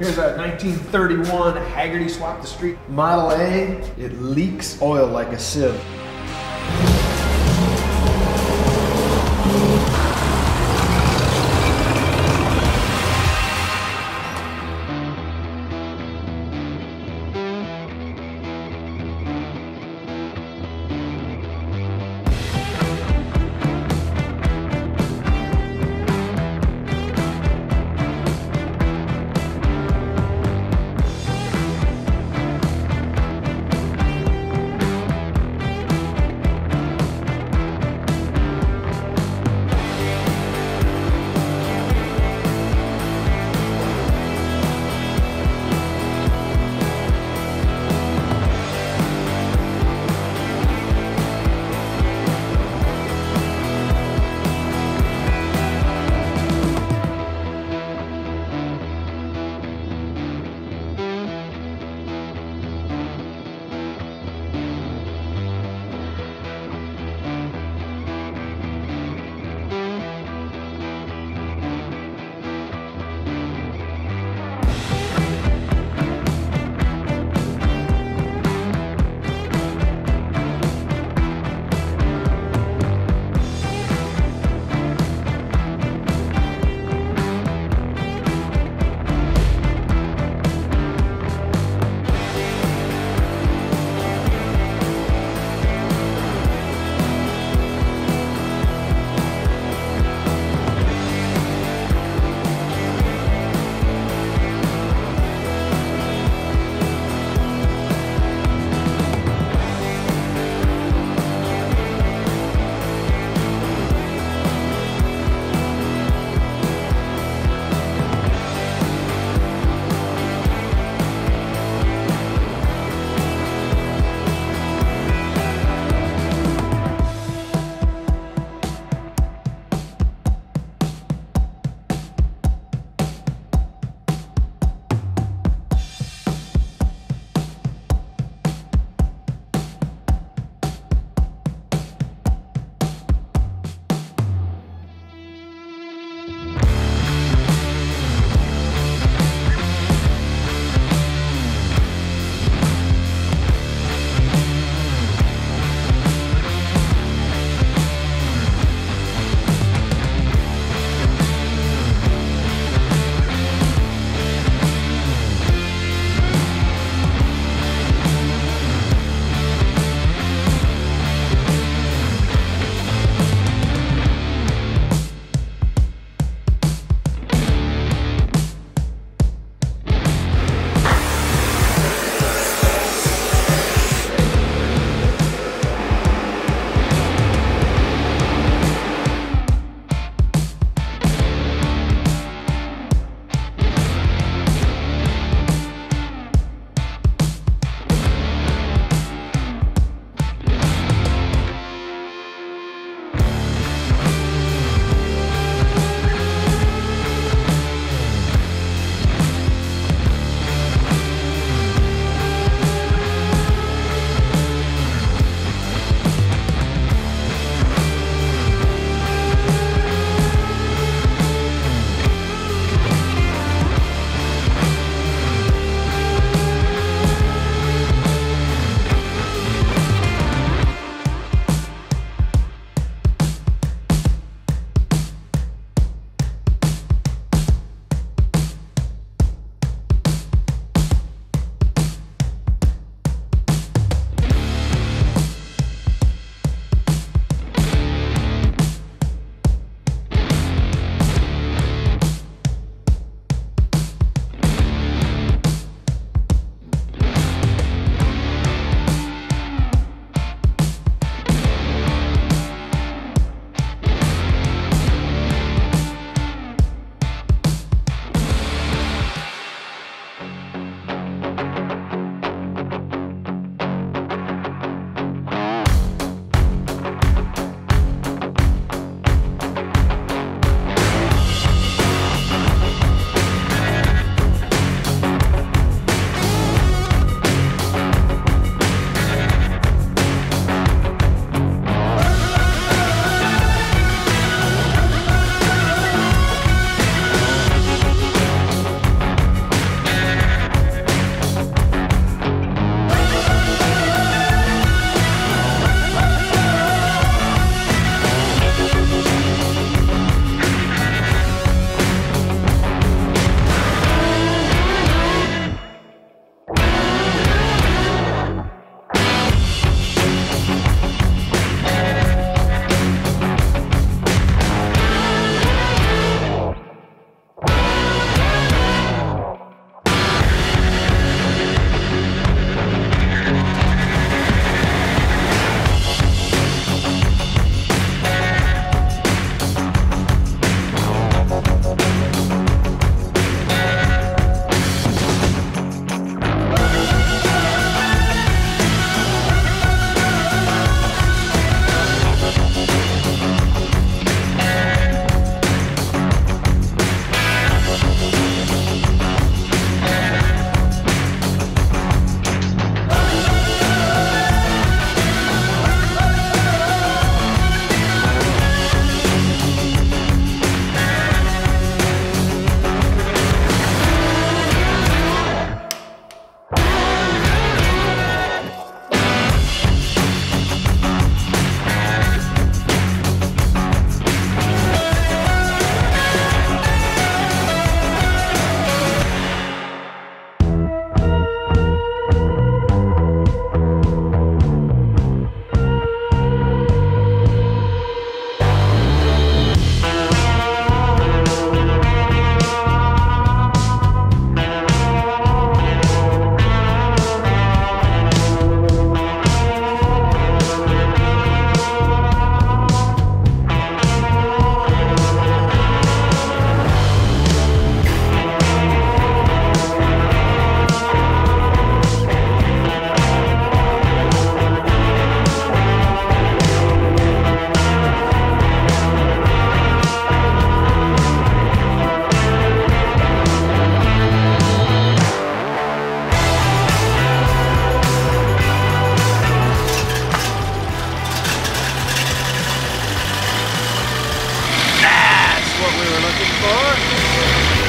Here's a 1931 Haggerty Swap the Street Model A. It leaks oil like a sieve. Ela tem forte.